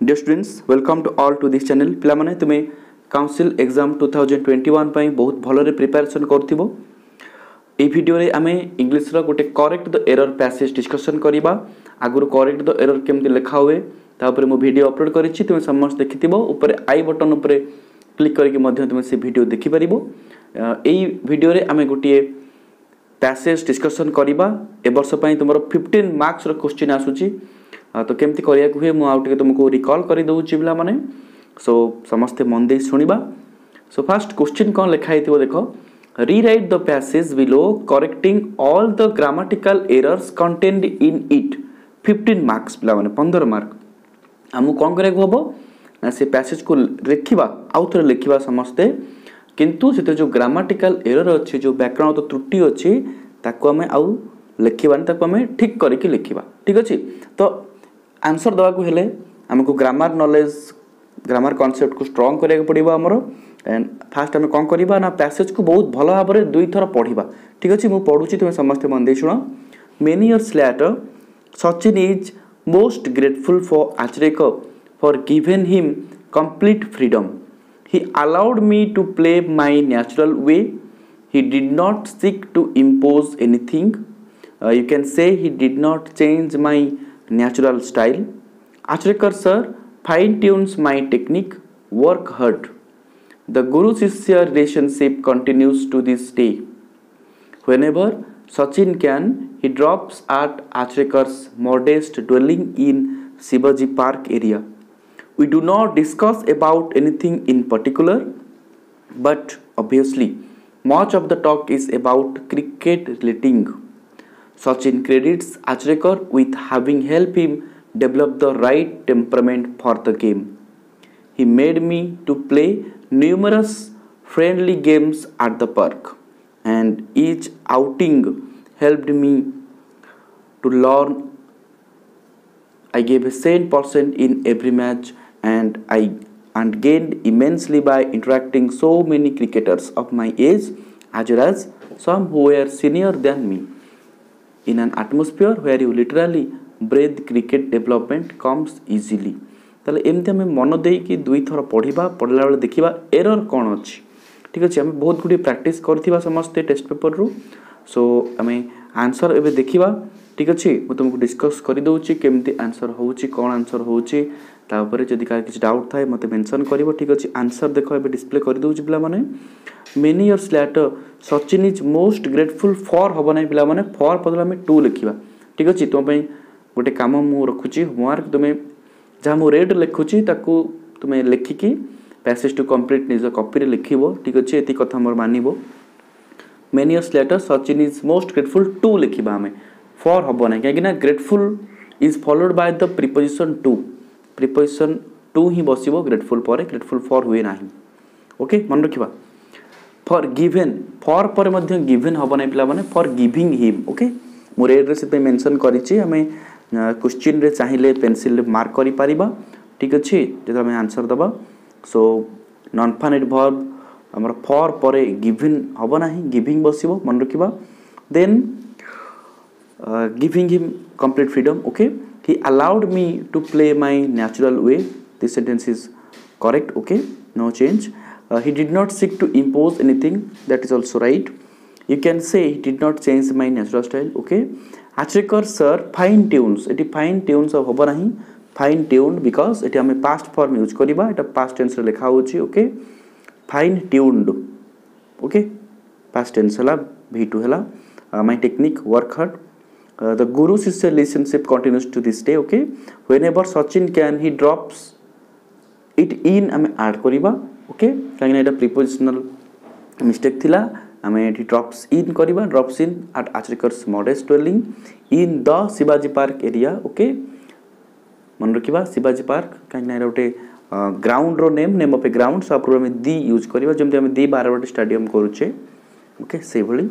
Dear students welcome to all to this channel পিলামানে তুমি council exam two thousand twenty one পাই বহুত ভালরে preparation করুব এই ভিডিওরে আমি ইংলিশর গোটে correct the error passage discussion করা আগর করেক্ট দ এরর কেমতি লেখা হুয়ে তাপরে মু ভিডিও অপলোড করেছি তুমি সমস্ত দেখিথিব উপরে আই বটন উপরে ক্লিক করিকি মধ্যে তুমি সে ভিডিও দেখিপার এই ভিডিওরে আমি গোটিয়ে প্যাসেজ ডিসকসন করা এবর্ষ পাই তোমার ফিফটিন মার্কসর কোশ্চিন আসুচি ତ କେମିତି କରିବାକୁ ହୁଏ ମୁଁ ଆଉ ଟିକେ ତୁମକୁ ରିକଲ୍ କରିଦେଉଛି ପିଲାମାନେ ସୋ ସମସ୍ତେ ମନ ଦେଇ ଶୁଣିବା ସୋ ଫାର୍ଷ୍ଟ କ୍ୱେଶ୍ଚିନ୍ କ'ଣ ଲେଖା ହେଇଥିବ ଦେଖ rewrite the passage below correcting all the grammatical errors contained in it 15 marks ପିଲାମାନେ ପନ୍ଦର ମାର୍କ ଆମକୁ କ'ଣ କରିବାକୁ ହେବ ନା ସେ ପ୍ୟାସେଜକୁ ଲେଖିବା ଆଉ ଥରେ ଲେଖିବା ସମସ୍ତେ କିନ୍ତୁ ସେଥିରେ ଯେଉଁ ଗ୍ରାମାଟିକାଲ ଏରର୍ ଅଛି ଯେଉଁ ବ୍ୟାକରଣଗତ ତ୍ରୁଟି ଅଛି ତାକୁ ଆମେ ଆଉ ଲେଖିବାନି ତାକୁ ଆମେ ଠିକ୍ କରିକି ଲେଖିବା ଠିକ୍ ଅଛି ତ ଆନ୍ସର ଦେବାକୁ ହେଲେ ଆମକୁ ଗ୍ରାମାର ନଲେଜ ଗ୍ରାମାର କନସେପ୍ଟକୁ ଷ୍ଟ୍ରଙ୍ଗ କରିବାକୁ ପଡ଼ିବ ଆମର ଆଣ୍ଡ ଫାଷ୍ଟ ଆମେ କ'ଣ କରିବା ନା ପ୍ୟାସେଜକୁ ବହୁତ ଭଲ ଭାବରେ ଦୁଇଥର ପଢ଼ିବା ଠିକ୍ ଅଛି ମୁଁ ପଢ଼ୁଛି ତୁମେ ସମସ୍ତେ ମନ ଦେଇ ଶୁଣ many years later Sachin is most grateful for Achrekar for given him complete freedom. He allowed me to play my natural way. He did not seek to impose anything. Uh, you can say he did not change my natural style. Achrekar sir fine tunes my technique, work hard. The Guru Shishya relationship continues to this day. Whenever Sachin can, he drops at Achrekar's modest dwelling in Shivaji Park area. We do not discuss about anything in particular, but obviously, much of the talk is about cricket relating. Sachin credits Achrekar with having helped him develop the right temperament for the game. He made me to play numerous friendly games at the park, and each outing helped me to learn. I gave a 100% in every match, and I and gained immensely by interacting so many cricketers of my age, as well as some who were senior than me. in an atmosphere where you literally breathe cricket development comes easily তাহলে এমতি আমি মন দেইকি দুই থর পড়িবা পড়িলা বেলে দেখিবা error কোন আছে ঠিক আছে আমি বহুত গুড়ি প্র্যাকটিস করথিবা সমস্তে টেস্ট পেপার রু সো আমি আনসার এবে দেখিবা ঠিক আছে মু তোমাকে ডিসকস করি দউছি কেমতি আনসার হউছি কোন আনসার হউছি তারপরে যদি কার কিছু ডাউট থাকে মতে মেনশন করিব ঠিক আছে আনসার দেখো এবে ডিসপ্লে করি দউছি পিলা মানে many years later Sachin is most grateful for ହେବ ନାହିଁ ପିଲାମାନେ ଫର୍ ବଦଳ ଆମେ ଟୁ ଲେଖିବା ଠିକ୍ ଅଛି ତୁମ ପାଇଁ ଗୋଟେ କାମ ମୁଁ ରଖୁଛି ହୋମୱାର୍କ ତୁମେ ଯାହା ମୁଁ ରେଟ୍ ଲେଖୁଛି ତାକୁ ତୁମେ ଲେଖିକି ପ୍ୟାସେଜ୍ ଟୁ କମ୍ପ୍ଲିଟ୍ ନିଜ କପିରେ ଲେଖିବ ଠିକ୍ ଅଛି ଏତିକି କଥା ମୋର ମାନିବ many years later Sachin is most grateful to ଲେଖିବା ଆମେ ଫର୍ ହେବ ନାହିଁ କାହିଁକିନା grateful is followed by the preposition to preposition to ହିଁ ବସିବ ଗ୍ରେଟଫୁଲ୍ ପରେ ଗ୍ରେଟଫୁଲ୍ ଫର୍ ହୁଏ ନାହିଁ ଓକେ ମନେ ରଖିବା ফর গিভেন ফর পরে মধ্য গিভেন হব না পিলামানে ফর গিভিং হিম ওকে মু রেড্রে সেপাই মেনশন করেছি আমি কোশ্চিন্রে চাইলে পেনসিল মার্ক করে পারিবা ঠিক আছে যেটা আমি আনসর দেবা সো নন ফানিড ভর্ব আমার ফর পরে গিভিন হব না গিভিং বসিব মনে রাখবা then giving him complete freedom okay he allowed me to play my natural way this sentence is correct okay no change change he did not seek to impose anything that is also right you can say he did not change my natural style okay Achrekar sir fine tunes এটি fine tunes হব না fine tuned because এটি আমি past form use করিবা এটা past tense রে লেখা হচ্ছে okay fine tuned okay past tense হলা v2 হলা my technique work hard uh, the guru sister relationship continues to this day okay whenever sachin can he drops it in আমি add করিবা ওকে কাহিনা এটা prepositional mistake থিলা ଆମେ ଏଠି drops in କରିବା drops in at Achrekar's modest dwelling in the ଶିବାଜୀ park area okay ମନେ ରଖିବା ଶିବାଜୀ ପାର୍କ କାହିଁକିନା ଏଇଟା ଗୋଟେ ଗ୍ରାଉଣ୍ଡର name name of a ground so ଆଗରୁ ଆମେ ଦି ୟୁଜ୍ କରିବା ଯେମିତି ଆମେ ଦି ବାରବାଟୀ ଷ୍ଟାଡିୟମ୍ କରୁଛେ ଓକେ ସେଇଭଳି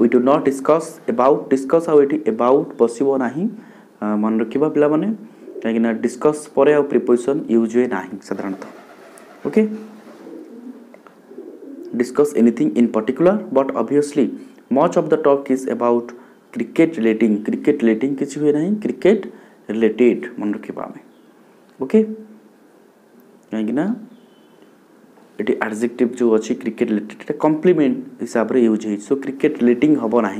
we do not discuss about discuss ଆଉ ଏଠି ଏବାଉଟ୍ ବସିବ ନାହିଁ ମନେ ରଖିବା ପିଲାମାନେ कहीं डिस्कस पर प्रिपोजिशन यूज़ हुए ना साधारण okay discuss anything in particular but अभीअसली much of the talk is about cricket relating cricket relating किसी हुए ना क्रिकेट रिलेटेड मन रखा आम ओके कहीं ये जो अच्छी क्रिकेट रिलेटेड कम्प्लीमेंट हिसाब से यूज़ हो सो क्रिकेट रिलेटिंग हम ना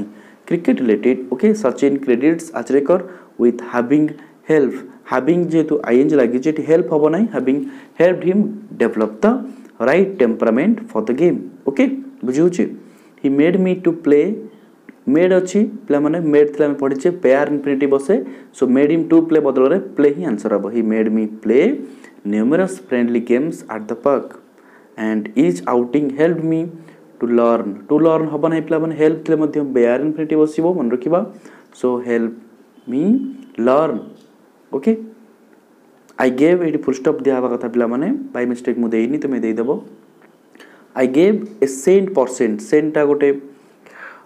cricket related okay Sachin credits Achrekar with having help having jehetu ing lagiche लगे हेल्प हम ना having help him develop the right temperament for the game okay बुझे he made me to play made अच्छी पे मैंने made थी आम पढ़ीचे pair infinite बसे so made him to play बदल प्ले ही आंसर हम he made me play numerous friendly games at the park and is outing help me to learn to learn हम ना पे मैंने हेल्प थे बेयर इनफिनिट बस मन रखा so help me learn okay I gave ये फुल स्टप दिया कथा पे बै मिस्टेक मुझे तुम्हें देदेव I gave a cent percent Santa गोटे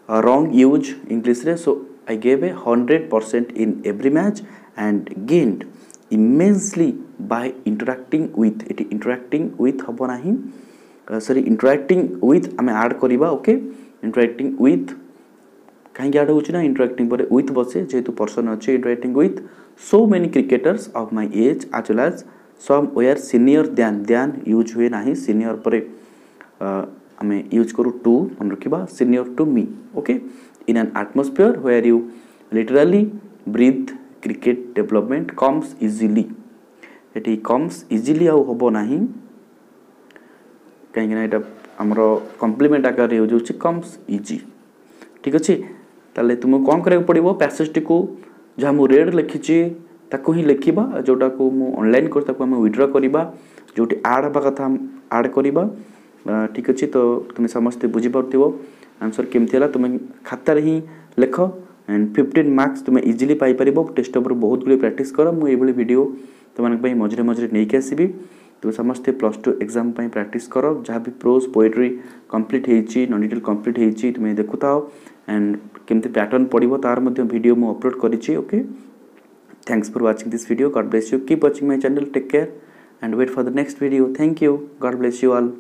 uh, wrong use english re so i gave a 100% in every match and gained immensely by interacting with it interacting with habo nahi uh, sorry interacting with ame add kariba okay interacting कहीं आड हो इंटराक्टिंग with बसे जेहतु person अच्छे interacting with so many cricketers of my age as well as some where senior ध्यान ध्यान use हुए ना senior पर आम यूज़ करूँ टू मन रखा senior to me okay in an atmosphere where you literally breathe cricket development comes easily ये कम्स इजिली आब ना कहीं आमर कम्प्लीमेंट आकार कम्स इजी ठीक अच्छे ताले तुमको कौन कर पड़ी पैसेज टिको जहाँ मुझे रेड लिखी ची ताको ही लिखी बा जोटा को मु ऑनलाइन कर विड्रा करी बा आड़ बा का आड़ करी ठीक अच्छे तो तुम्हें समस्त बुझीप आंसर किम थी तुम तुम्हें खाता रही एंड 15 मार्क्स तुम्हें इजीली पाई परी बो टेस्ट ओवर बहुत गुली प्रैक्टिस करो मु ये बड़े वीडियो तुम्हारे भाई नहीं कि आसबि तुम समझते प्लस टू एग्ज़ाम प्राक्ट कर जहाँ भी प्रोज पोएट्री कंप्लीट हो नन डिटेल कंप्लीट हो तुम्हें देखुताओ एंड केमती पैटर्न पड़ो तार भिडियो मुझ अपलोड करी okay thanks for watching this video God bless you keep watching my channel take care and wait for the next video thank you God bless you all